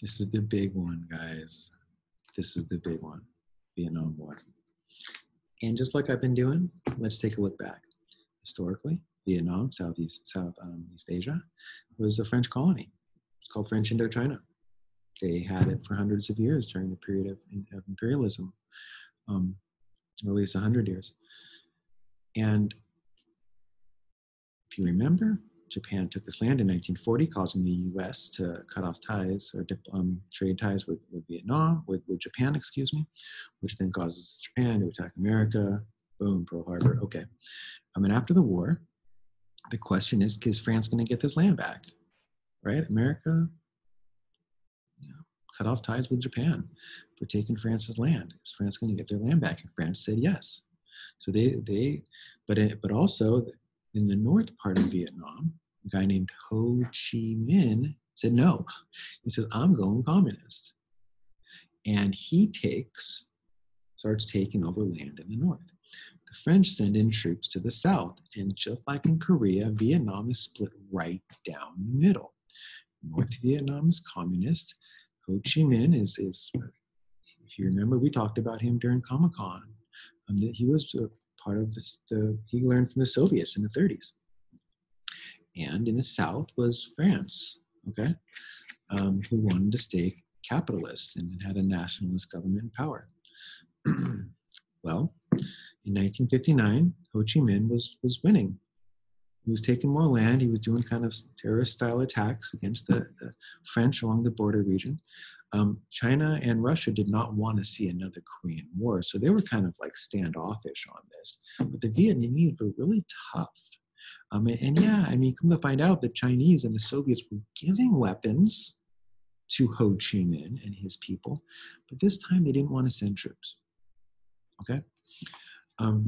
This is the big one, guys. This is the big one Vietnam. And just like I've been doing, let's take a look back. Historically, Vietnam, Southeast South um, East Asia, was a French colony. It's called French Indochina. They had it for hundreds of years during the period of, of imperialism, um, or at least 100 years. And if you remember, Japan took this land in 1940, causing the U.S. to cut off ties or um, trade ties with, with Vietnam, with, with Japan, excuse me, which then causes Japan to attack America. Boom, Pearl Harbor. Okay. I mean, after the war, the question is, is France going to get this land back? Right? America you know, cut off ties with Japan for taking France's land. Is France going to get their land back? And France said yes. So they, they, but it, but also in the north part of Vietnam, guy named Ho Chi Minh said no. He says, I'm going communist. And he takes, starts taking over land in the north. The French send in troops to the south, and just like in Korea, Vietnam is split right down the middle. North Vietnam is communist. Ho Chi Minh is, is if you remember, we talked about him during Comic Con. Um, he was part of this, the, he learned from the Soviets in the 30s. And in the south was France, okay, um, who wanted to stay capitalist and had a nationalist government in power. well, in 1959, Ho Chi Minh was, was winning. He was taking more land. He was doing kind of terrorist style attacks against the, the French along the border region. Um, China and Russia did not want to see another Korean War, so they were kind of like standoffish on this. But the Vietnamese were really tough. Um, and, and, yeah, I mean, come to find out, the Chinese and the Soviets were giving weapons to Ho Chi Minh and his people, but this time they didn't want to send troops. Okay? Um,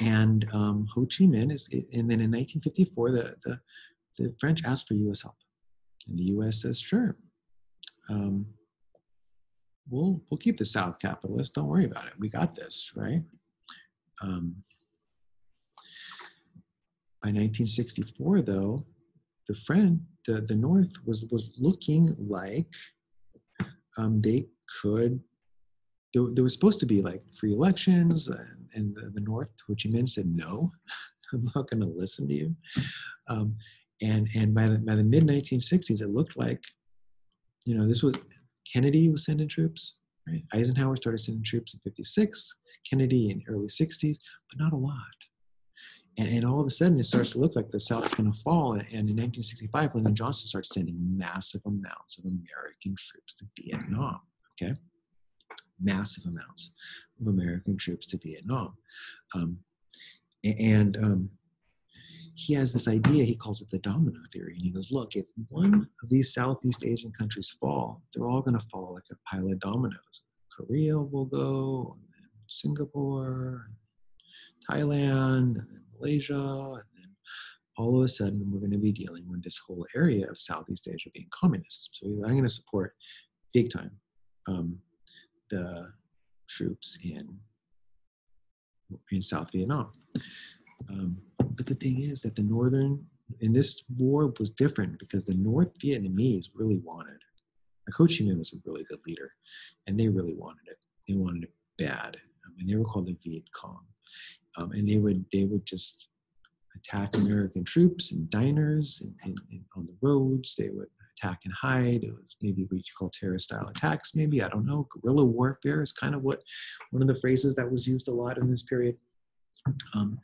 and um, Ho Chi Minh is, and then in 1954, the, the, the French asked for U.S. help. And the U.S. says, sure, um, we'll we'll keep the South capitalist. Don't worry about it. We got this, right? Um, by 1964, though, the friend, the, the North was was looking like um, they could. There, there, was supposed to be like free elections, and, and the, the North, Ho Chi Minh said no. I'm not going to listen to you. Um, and and by the, by the mid 1960s, it looked like you know, this was Kennedy was sending troops, right? Eisenhower started sending troops in 56, Kennedy in early 60s, but not a lot. And, and all of a sudden, it starts to look like the South's going to fall. And, in 1965, Lyndon Johnson starts sending massive amounts of American troops to Vietnam. Okay, massive amounts of American troops to Vietnam, um, and um, he has this idea, he calls it the domino theory. And he goes, look, if one of these Southeast Asian countries fall, they're all going to fall like a pile of dominoes. Korea will go, Singapore, Thailand, and then Malaysia, and then all of a sudden we're going to be dealing with this whole area of Southeast Asia being communist. So I'm going to support big time um, the troops in in South Vietnam. Um, but the thing is that the northern in this war was different because the North Vietnamese really wanted. Ho Chi Minh was a really good leader, and they really wanted it. They wanted it bad, I mean, they were called the Viet Cong, um, and they would they would just attack American troops and diners and, and, and, on the roads. They would attack and hide. It was maybe what you call terrorist style attacks. Maybe I don't know. Guerrilla warfare is kind of what one of the phrases that was used a lot in this period. Um,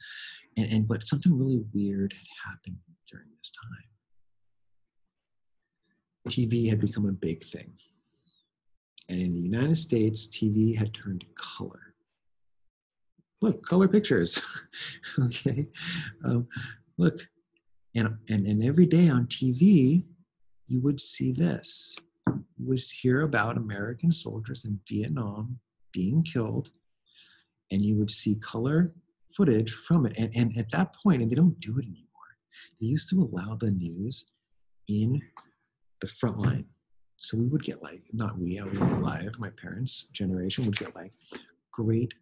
and, and but something really weird had happened during this time. TV had become a big thing. And in the United States, TV had turned color. Look, color pictures. okay. Um, look, and, and, and every day on TV, you would see this. You would hear about American soldiers in Vietnam being killed, and you would see color footage from it. And, and at that point, and they don't do it anymore, they used to allow the news in the front line. So we would get like, not we, I was alive, my parents' generation would get like great,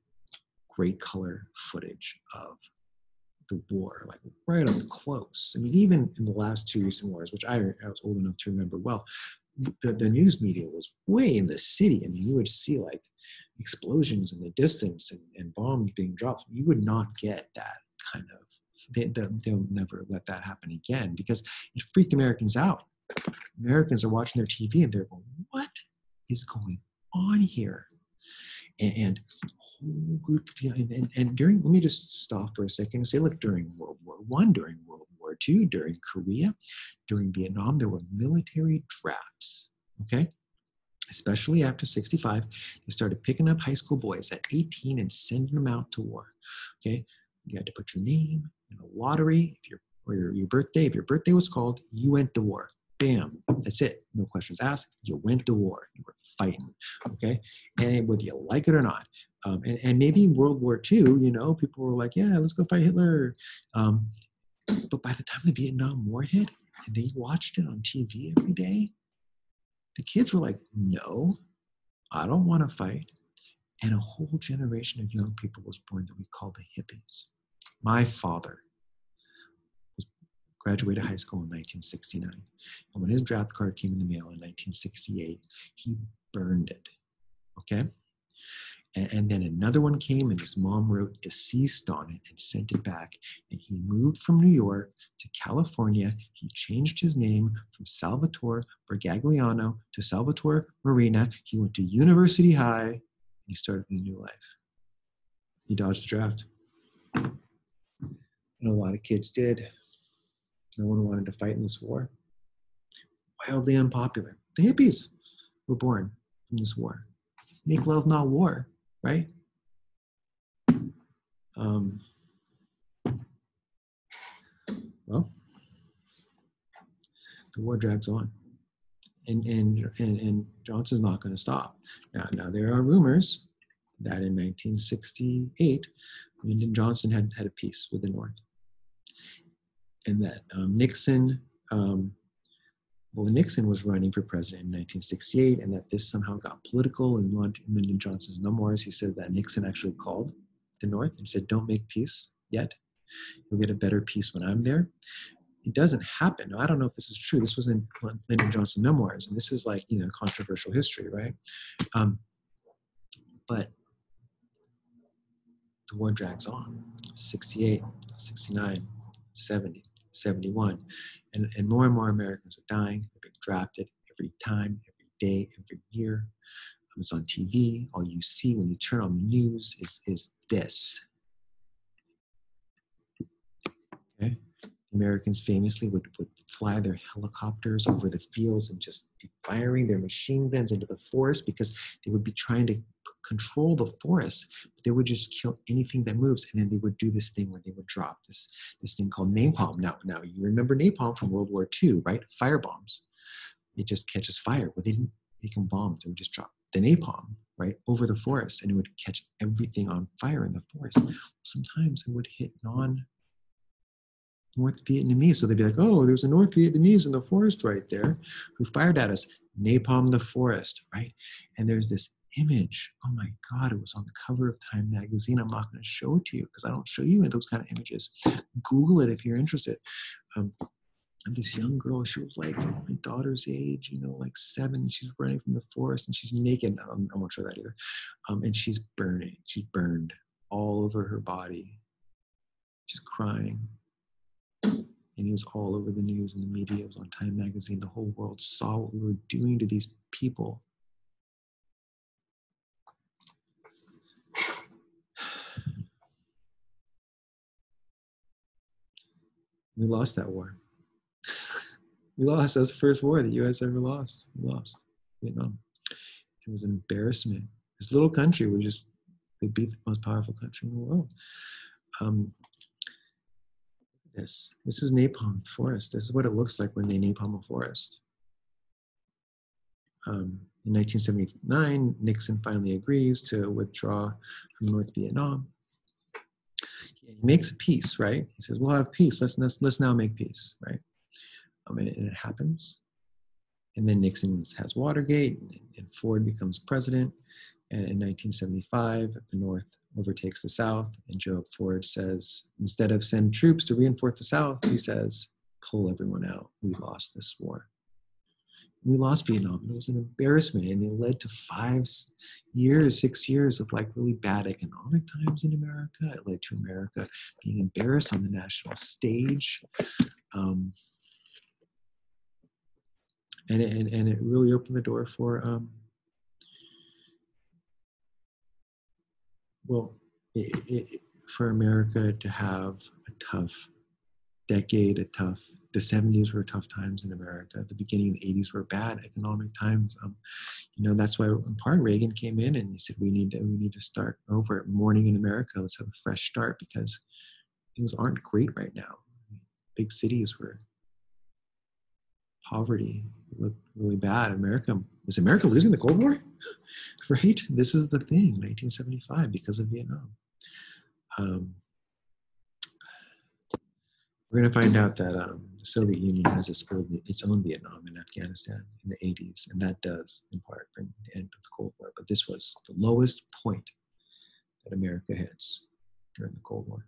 great color footage of the war, like right up close. I mean, even in the last two recent wars, which I, I was old enough to remember well, the, the news media was way in the city. I mean, you would see like explosions in the distance and, and bombs being dropped. You would not get that kind of. They, they, they'll never let that happen again because it freaked Americans out. Americans are watching their TV and they're going, "What is going on here?" And, and whole group of and, and, and during. Let me just stop for a second and say, look, during World War One, during World War two during Korea, during Vietnam, there were military drafts. Okay, especially after 65, they started picking up high school boys at 18 and sending them out to war. Okay, you had to put your name in a lottery. If your or your, your birthday, if your birthday was called, you went to war. Bam, that's it. No questions asked. You went to war. You were fighting. Okay, and whether you like it or not. Um, and, and maybe World War II, you know, people were like, yeah, let's go fight Hitler. Um, but by the time the Vietnam War hit and they watched it on TV every day, the kids were like, no, I don't want to fight. And a whole generation of young people was born that we call the hippies. My father was, graduated high school in 1969. And when his draft card came in the mail in 1968, he burned it. Okay? And, and, then another one came, and his mom wrote deceased on it and sent it back. And he moved from New York to California. He changed his name from Salvatore Bergagliano to Salvatore Merina. He went to University High. And he started a new life. He dodged the draft. And a lot of kids did. No one wanted to fight in this war. Wildly unpopular. The hippies were born from this war. Make love, not war right? Um, well, the war drags on. And, and, and, and Johnson's not going to stop. Now, now, there are rumors that in 1968, Lyndon Johnson had had a peace with the North. And that um, Nixon um, well, Nixon was running for president in 1968, and that this somehow got political. In Lyndon Johnson's memoirs, he said that Nixon actually called the North and said, "Don't make peace yet. You'll get a better peace when I'm there." It doesn't happen. I don't know if this is true. This was in Lyndon Johnson's memoirs, and this is like you know controversial history, right? Um, but the war drags on 68 69 70 71 and, and more and more Americans are dying. They're being drafted every time, every day, every year. Um, it's on TV. All you see when you turn on the news is, is this. Okay? Americans famously would, would fly their helicopters over the fields and just be firing their machine guns into the forest because they would be trying to control the forest. They would just kill anything that moves, and then they would do this thing where they would drop this this thing called napalm. Now, now you remember napalm from World War II, right? Fire bombs. It just catches fire. Well, they didn't make them bombs. They would just drop the napalm right over the forest, and it would catch everything on fire in the forest. Sometimes it would hit non North Vietnamese. So they'd be like, oh, there's a North Vietnamese in the forest right there who fired at us. Napalm the forest, right? And there's this image. Oh my God, it was on the cover of Time magazine. I'm not going to show it to you because I don't show you those kind of images. Google it if you're interested. Um, this young girl, she was like my daughter's age, you know, like seven. She's running from the forest and she's naked. I won't show that either. Um, and she's burning. She's burned all over her body. She's crying. And it was all over the news and the media. It was on Time magazine. The whole world saw what we were doing to these people We lost that war. we lost. That's the first war the U.S. ever lost. We lost Vietnam. It was an embarrassment. This little country was just they beat the most powerful country in the world. Um, this this is napalm forest. This is what it looks like when they napalm a forest. Um, in 1979, Nixon finally agrees to withdraw from North Vietnam he makes a peace, right? He says, "We'll have peace. Let's let's, let's now make peace," right? Um, and, it, and it happens. And then Nixon has Watergate, and Ford becomes president. And in 1975, the North overtakes the South, and Gerald Ford says, instead of send troops to reinforce the South, he says, pull everyone out. We lost this war. We lost Vietnam. It was an embarrassment, and it led to five years, six years of like really bad economic times in America. It led to America being embarrassed on the national stage. Um, and, it, and, and it really opened the door for um, well it, it, for america to have a tough decade a tough the 70s were tough times in america. The beginning of the 80s were bad economic times. Um, you know that's why in part reagan came in and he said we need to we need to start over. Morning in america let's have a fresh start because things aren't great right now. Big cities were poverty looked really bad. America was America losing the Cold War, right? This is the thing, 1975, because of Vietnam. Um, we're going to find out that um, the Soviet Union has its own, its own Vietnam in Afghanistan in the 80s, and that does, in part, bring the end of the Cold War. But this was the lowest point that America hits during the Cold War.